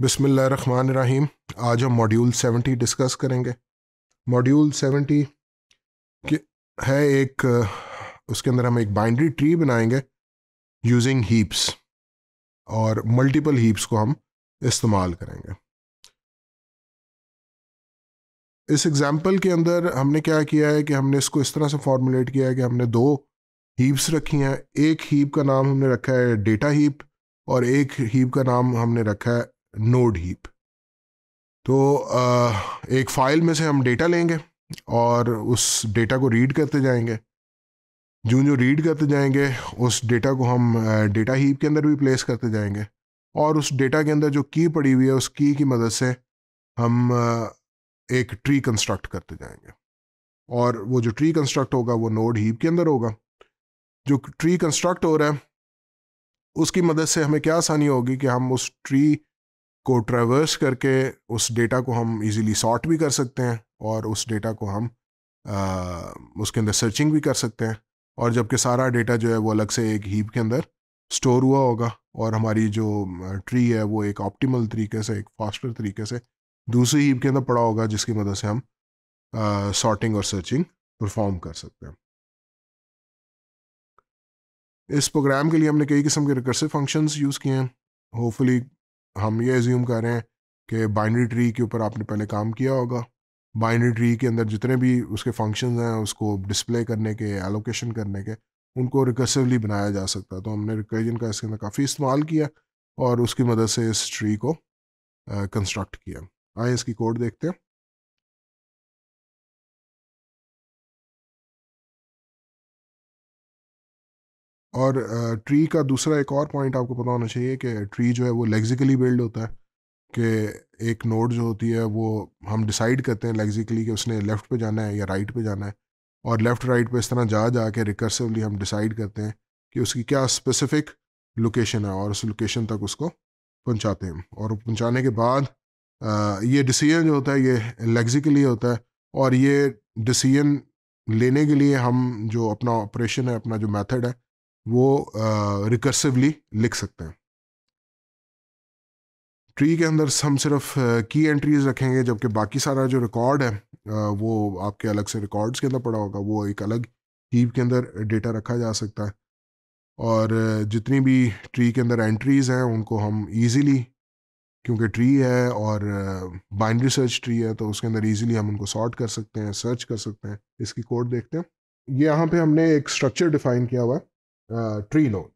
बिसमीम आज हम मॉड्यूल सेवेंटी डिस्कस करेंगे। मॉड्यूल सेवेंटी के है एक, उसके अंदर हम एक बाइंड्री ट्री बनाएँगे यूजिंग हीप्स और मल्टीपल हीप्स को हम इस्तेमाल करेंगे। इस एग्ज़ाम्पल के अंदर हमने क्या किया है कि हमने इसको इस तरह से फॉर्मुलेट किया है कि हमने दो हीप्स रखी हैं। एक हीप का नाम हमने रखा है डेटा हीप और एक हीप का नाम हमने रखा है नोड हीप तो एक फ़ाइल में से हम डेटा लेंगे और उस डेटा को रीड करते जाएँगे। जो जो रीड करते जाएँगे, उस डेटा को हम डेटा हीप के अंदर भी प्लेस करते जाएँगे और उस डेटा के अंदर जो की पड़ी हुई है, उस की की मदद से हम एक ट्री कंस्ट्रक्ट करते जाएँगे। और वो जो ट्री कंस्ट्रक्ट होगा, वो नोड हीप के अंदर होगा। जो ट्री कंस्ट्रक्ट हो रहा है, उसकी मदद से हमें क्या आसानी होगी कि हम उस ट्री को ट्रेवर्स करके उस डेटा को हम इजीली सॉर्ट भी कर सकते हैं और उस डेटा को हम आ, उसके अंदर सर्चिंग भी कर सकते हैं। और जबकि सारा डेटा जो है वो अलग से एक हीप के अंदर स्टोर हुआ होगा और हमारी जो ट्री है वो एक ऑप्टिमल तरीके से एक फास्टर तरीके से दूसरी हीप के अंदर पड़ा होगा जिसकी मदद से हम सॉर्टिंग और सर्चिंग परफॉर्म कर सकते हैं। इस प्रोग्राम के लिए हमने कई किस्म के रिकर्सिव फ़ंक्शंस यूज़ किए हैं। होपफुली हम ये एज्यूम कर रहे हैं कि बाइनरी ट्री के ऊपर आपने पहले काम किया होगा। बाइनरी ट्री के अंदर जितने भी उसके फ़ंक्शन हैं, उसको डिस्प्ले करने के एलोकेशन करने के, उनको रिकर्सिवली बनाया जा सकता है। तो हमने रिकर्जन का इसके अंदर काफ़ी इस्तेमाल किया और उसकी मदद से इस ट्री को कंस्ट्रक्ट किया। आए इसकी कोड देखते हैं। और ट्री का दूसरा एक और पॉइंट आपको पता होना चाहिए कि ट्री जो है वो लेग्जिकली बिल्ड होता है, कि एक नोड जो होती है वो हम डिसाइड करते हैं लेग्जिकली कि उसने लेफ़्ट पे जाना है या राइट पे जाना है, और लेफ़्ट राइट पे इस तरह जा जा के रिकर्सिवली हम डिसाइड करते हैं कि उसकी क्या स्पेसिफिक लोकेशन है और उस लोकेशन तक उसको पहुंचाते हैं। और पहुँचाने के बाद ये डिसीज़न जो होता है ये लेग्जिकली होता है और ये डिसीज़न लेने के लिए हम जो अपना ऑपरेशन है, अपना जो मेथड है वो रिकर्सिवली लिख सकते हैं। ट्री के अंदर हम सिर्फ़ की एंट्रीज रखेंगे, जबकि बाकी सारा जो रिकॉर्ड है वो आपके अलग से रिकॉर्ड्स के अंदर पड़ा होगा। वो एक अलग हीप के अंदर डेटा रखा जा सकता है। और जितनी भी ट्री के अंदर एंट्रीज हैं, उनको हम इजीली क्योंकि ट्री है और बाइंड्री सर्च ट्री है तो उसके अंदर इजीली हम उनको सॉर्ट कर सकते हैं सर्च कर सकते हैं। इसकी कोड देखते हैं। यहाँ पे हमने एक स्ट्रक्चर डिफाइन किया हुआ है। Tree node.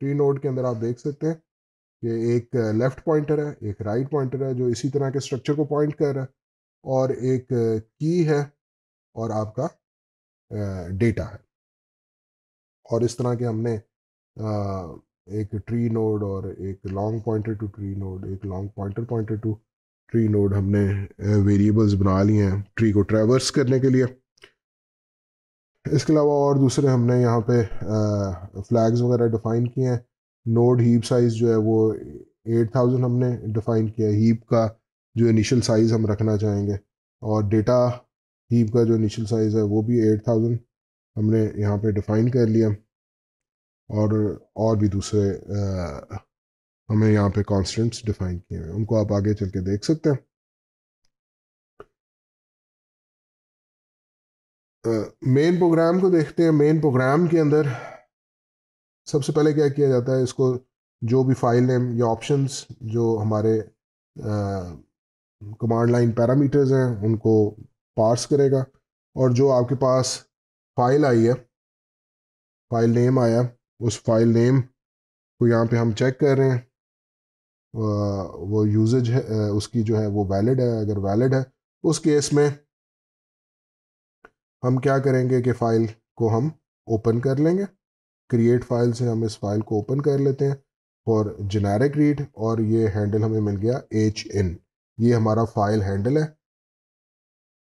ट्री नोड के अंदर आप देख सकते हैं कि एक लेफ़्ट पॉइंटर है, एक राइट right पॉइंटर है जो इसी तरह के स्ट्रक्चर को पॉइंट कर रहा है और एक की है और आपका डेटा है। और इस तरह के हमने एक ट्री नोड और एक long pointer to tree node, एक long pointer pointer to tree node हमने वेरिएबल्स बना लिए हैं ट्री को ट्रेवर्स करने के लिए। इसके अलावा और दूसरे हमने यहाँ पे फ्लैग्स वगैरह डिफ़ाइन किए हैं। नोड हीप साइज़ जो है वो एट थाउज़ेंड हमने डिफ़ाइन किया है। हीप का जो इनिशियल साइज़ हम रखना चाहेंगे और डेटा हीप का जो इनिशियल साइज़ है वो भी एट थाउज़ेंड हमने यहाँ पे डिफ़ाइन कर लिया। और और भी दूसरे आ, हमें यहाँ पे कॉन्स्टेंट्स डिफ़ाइन किए हैं। उनको आप आगे चल के देख सकते हैं। मेन प्रोग्राम को देखते हैं। मेन प्रोग्राम के अंदर सबसे पहले क्या किया जाता है? इसको जो भी फ़ाइल नेम या ऑप्शंस जो हमारे कमांड लाइन पैरामीटर्स हैं, उनको पार्स करेगा। और जो आपके पास फ़ाइल आई है फ़ाइल नेम आया, उस फ़ाइल नेम को यहाँ पे हम चेक कर रहे हैं। वो यूजेज है उसकी जो है वो वैलिड है। अगर वैलिड है, उस केस में हम क्या करेंगे कि फ़ाइल को हम ओपन कर लेंगे। क्रिएट फ़ाइल से हम इस फ़ाइल को ओपन कर लेते हैं फॉर जेनेरिक रीड और ये हैंडल हमें मिल गया एच इन ये हमारा फ़ाइल हैंडल है।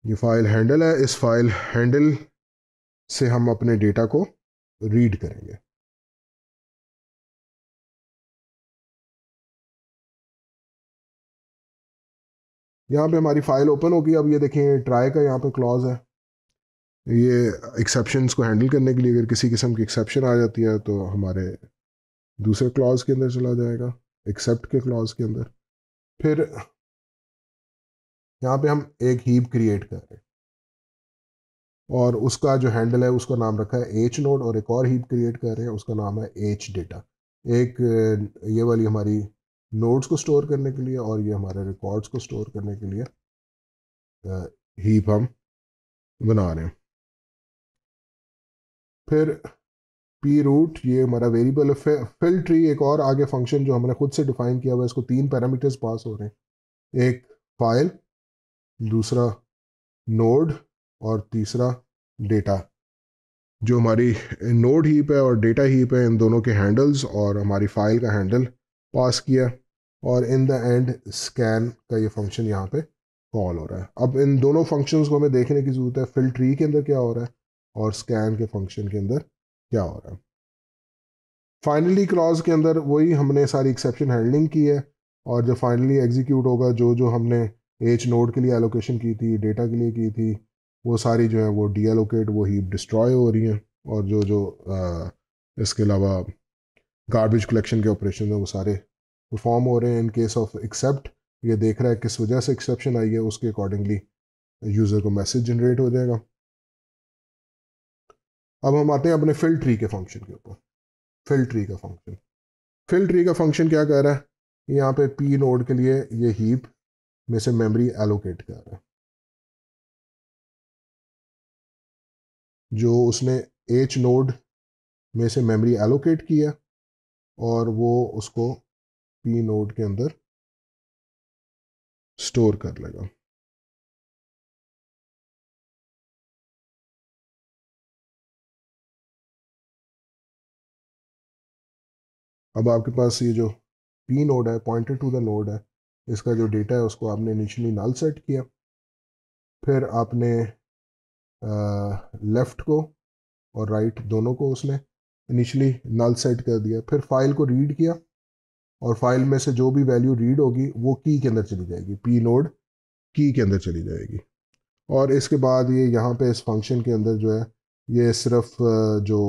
ये फ़ाइल हैंडल है। इस फ़ाइल हैंडल से हम अपने डेटा को रीड करेंगे। यहाँ पे हमारी फ़ाइल ओपन होगी। अब ये देखें ट्राई का यहाँ पे क्लॉज है। ये एक्सेप्शंस को हैंडल करने के लिए अगर किसी किस्म की एक्सेप्शन आ जाती है तो हमारे दूसरे क्लॉज के अंदर चला जाएगा एक्सेप्ट के क्लॉज के अंदर। फिर यहाँ पे हम एक हीप क्रिएट कर रहे हैं। और उसका जो हैंडल है, उसका नाम रखा है एच नोड और एक और हीप क्रिएट कर रहे हैं, उसका नाम है एच डेटा एक, ये वाली हमारी नोड्स को स्टोर करने के लिए और ये हमारे रिकॉर्ड्स को स्टोर करने के लिए हीप हम बना रहे हैं। फिर पी रूट ये हमारा वेरिएबल है। फिल ट्री एक और आगे फ़ंक्शन जो हमने खुद से डिफाइन किया हुआ है, इसको तीन पैरामीटर्स पास हो रहे हैं। एक फ़ाइल दूसरा नोड और तीसरा डेटा जो हमारी नोड हीप है और डेटा हीप है, इन दोनों के हैंडल्स और हमारी फ़ाइल का हैंडल पास किया। और इन द एंड स्कैन का ये फ़ंक्शन यहाँ पे कॉल हो रहा है। अब इन दोनों फ़ंक्शंस को हमें देखने की ज़रूरत है। फिल ट्री के अंदर क्या हो रहा है? और स्कैन के फ़ंक्शन के अंदर क्या हो रहा है। फाइनली क्लॉज के अंदर वही हमने सारी एक्सेप्शन हैंडलिंग की है और जो फाइनली एग्जीक्यूट होगा जो जो हमने एच नोड के लिए एलोकेशन की थी डेटा के लिए की थी वो सारी जो है वो डी एलोकेट वो हीप डिस्ट्रॉय हो रही हैं और जो जो आ, इसके अलावा गार्बेज कलेक्शन के ऑपरेशन हैं वो सारे परफॉर्म हो रहे हैं इन केस ऑफ़ एक्सेप्ट ये देख रहा है किस वजह से एक्सेप्शन आई है उसके अकॉर्डिंगली यूज़र को मैसेज जनरेट हो जाएगा। अब हम आते हैं अपने फिल ट्री के फ़ंक्शन के ऊपर। फिल ट्री का फ़ंक्शन फिल ट्री का फ़ंक्शन क्या कह रहा है? यहाँ पे पी नोड के लिए ये हीप में से मेमोरी एलोकेट कर रहा है। जो उसने एच नोड में से मेमोरी एलोकेट किया और वो उसको पी नोड के अंदर स्टोर कर लेगा। अब आपके पास ये जो पी नोड है पॉइंटेड टू द नोड है, इसका जो डेटा है उसको आपने इनिशियली नल सेट किया। फिर आपने लेफ़्ट को और राइट right दोनों को उसने इनिशियली नल सेट कर दिया। फिर फ़ाइल को रीड किया और फ़ाइल में से जो भी वैल्यू रीड होगी, वो की के अंदर चली जाएगी। पी नोड की के अंदर चली जाएगी। और इसके बाद ये यहाँ पे इस फ़ंक्शन के अंदर जो है ये सिर्फ़ जो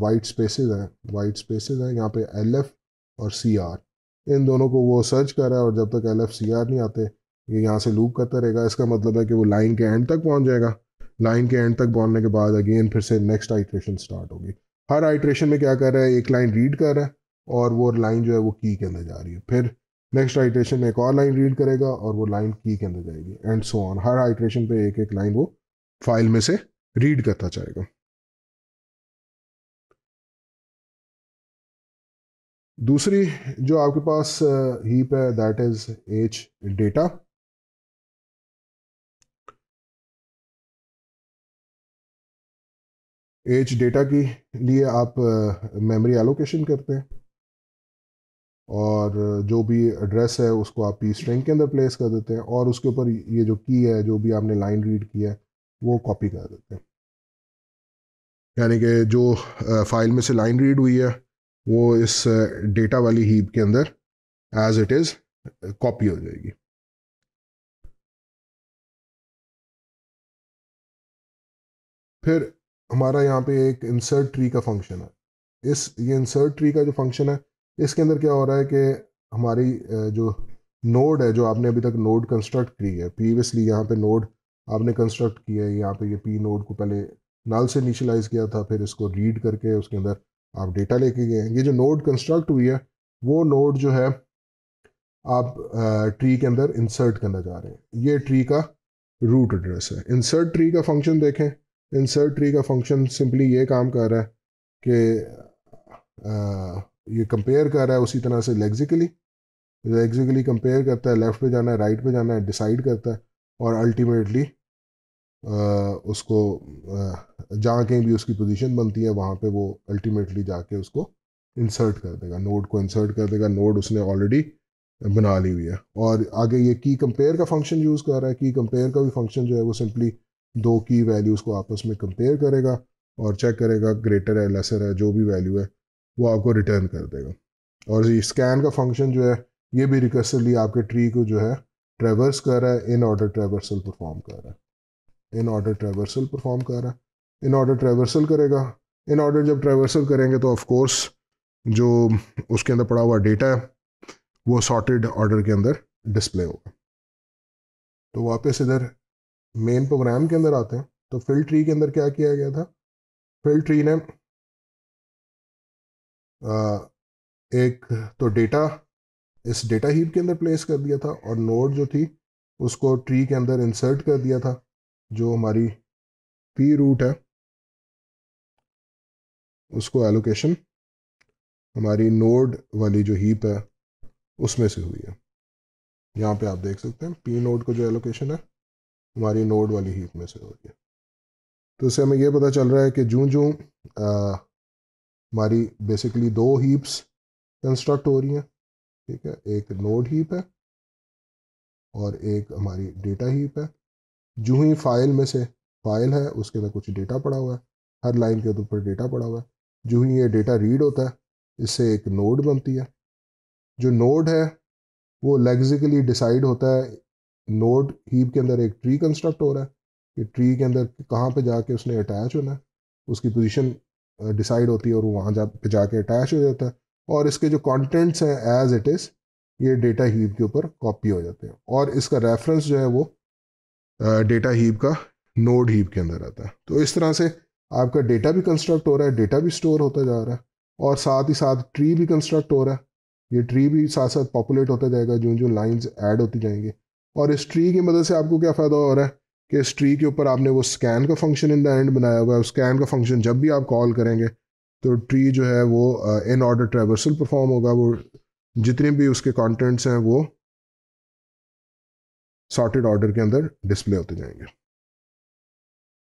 वाइट स्पेसेस हैं वाइट स्पेसेस हैं, यहाँ पे एल एफ़ और सी आर इन दोनों को वो सर्च कर रहा है और जब तक एल एफ़ सी आर नहीं आते, ये यहाँ से लूप करता रहेगा। इसका मतलब है कि वो लाइन के एंड तक पहुँच जाएगा। लाइन के एंड तक पहुँचने के बाद अगेन फिर से नेक्स्ट आइट्रेशन स्टार्ट होगी। हर आइट्रेशन में क्या कर रहा है? एक लाइन रीड कर रहा है और वो लाइन जो है वो की के अंदर जा रही है। फिर नेक्स्ट आइट्रेशन में एक और लाइन रीड करेगा और वो लाइन की के अंदर जाएगी एंड सो ऑन हर आइट्रेशन पे एक एक लाइन वो फ़ाइल में से रीड करता चाहेगा दूसरी जो आपके पास हीप है that is H data H data के लिए आप मेमोरी एलोकेशन करते हैं। और जो भी एड्रेस है, उसको आप पी स्ट्रिंग के अंदर प्लेस कर देते हैं। और उसके ऊपर ये जो की है, जो भी आपने लाइन रीड किया है वो कॉपी कर देते हैं। यानी कि जो फ़ाइल में से लाइन रीड हुई है, वो इस डेटा वाली हीप के अंदर एज इट इज़ कॉपी हो जाएगी। फिर हमारा यहाँ पे एक इंसर्ट ट्री का फ़ंक्शन है। इस, ये इंसर्ट ट्री का जो फ़ंक्शन है, इसके अंदर क्या हो रहा है कि हमारी जो नोड है, जो आपने अभी तक नोड कंस्ट्रक्ट की है प्रीवियसली यहाँ पे नोड आपने कंस्ट्रक्ट किया है, यहाँ पे ये पी नोड को पहले नल से इनिशलाइज किया था, फिर इसको रीड करके उसके अंदर आप डेटा लेके गए ये जो नोड कंस्ट्रक्ट हुई है, वो नोड जो है, आप ट्री के अंदर इंसर्ट करना चाह रहे हैं। ये ट्री का रूट एड्रेस है। इंसर्ट ट्री का फ़ंक्शन देखें। इंसर्ट ट्री का फ़ंक्शन सिंपली ये काम कर रहा है कि ये कंपेयर कर रहा है उसी तरह से लेग्जिकली लेग्जिकली कंपेयर करता है लेफ़्ट पे जाना है राइट पे जाना है डिसाइड करता है। और अल्टीमेटली उसको जहाँ कहीं भी उसकी पोजीशन बनती है, वहाँ पे वो अल्टीमेटली जाके उसको इंसर्ट कर देगा नोड को इंसर्ट कर देगा नोड उसने ऑलरेडी बना ली हुई है। और आगे ये की कंपेयर का फ़ंक्शन यूज़ कर रहा है की कंपेयर का भी फ़ंक्शन जो है वो सिंपली दो की वैल्यूज़ को आपस में कंपेयर करेगा और चेक करेगा ग्रेटर है लेसर है, जो भी वैल्यू है, वो आपको रिटर्न कर देगा। और ये स्कैन का फ़ंक्शन जो है, ये भी रिकर्सिवली आपके ट्री को जो है ट्रेवर्स कर रहा है इन ऑर्डर ट्रेवर्सल परफॉर्म कर रहा है। इन ऑर्डर ट्रेवर्सल परफॉर्म कर रहा है। इन ऑर्डर ट्रेवर्सल करेगा। इन ऑर्डर जब ट्रेवर्सल करेंगे तो ऑफ़ कोर्स जो उसके अंदर पड़ा हुआ डेटा है वो सॉर्टेड ऑर्डर के अंदर डिस्प्ले होगा। तो वापस इधर मेन प्रोग्राम के अंदर आते हैं। तो फिल ट्री के अंदर क्या किया गया था? फिल ट्री ने आ, एक तो डेटा इस डेटा हीप के अंदर प्लेस कर दिया था और नोड जो थी, उसको ट्री के अंदर इंसर्ट कर दिया था, जो हमारी पी रूट है। उसको एलोकेशन हमारी नोड वाली जो हीप है, उसमें से हुई है। यहाँ पे आप देख सकते हैं पी नोड को जो एलोकेशन है, हमारी नोड वाली हीप में से हो रही है। तो इससे हमें यह पता चल रहा है कि जूं जूं हमारी बेसिकली दो हीप्स कंस्ट्रक्ट हो रही हैं ठीक है, एक नोड हीप है और एक हमारी डेटा हीप है। जो ही फ़ाइल में से फ़ाइल है, उसके अंदर कुछ डेटा पड़ा हुआ है, हर लाइन के ऊपर डेटा पड़ा हुआ है। जो ही ये डेटा रीड होता है, इससे एक नोड बनती है। जो नोड है, वो लेग्जिकली डिसाइड होता है नोड हीप के अंदर एक ट्री कंस्ट्रक्ट हो रहा है, कि ट्री के अंदर कहाँ पे जाके उसने अटैच होना है, उसकी पोजीशन डिसाइड होती है और वो वहाँ जा, पे जाके अटैच हो जाता है। और इसके जो कंटेंट्स हैं एज इट इज़ ये डेटा हीप के ऊपर कॉपी हो जाते हैं। और इसका रेफरेंस जो है वो डेटा हीप का नोड हीप के अंदर आता है। तो इस तरह से आपका डेटा भी कंस्ट्रक्ट हो रहा है डेटा भी स्टोर होता जा रहा है और साथ ही साथ ट्री भी कंस्ट्रक्ट हो रहा है। ये ट्री भी साथ साथ पॉपुलेट होता जाएगा जो जो लाइंस ऐड होती जाएँगी। और इस ट्री की मदद से आपको क्या फ़ायदा हो रहा है कि इस ट्री के ऊपर आपने वो स्कैन का फ़ंक्शन इन द एंड बनाया हुआ है। स्कैन का फ़ंक्शन जब भी आप कॉल करेंगे तो ट्री जो है वो इन ऑर्डर ट्रेवर्सल परफॉर्म होगा, वो जितने भी उसके कंटेंट्स हैं वो सॉर्टेड ऑर्डर के अंदर डिस्प्ले होते जाएँगे।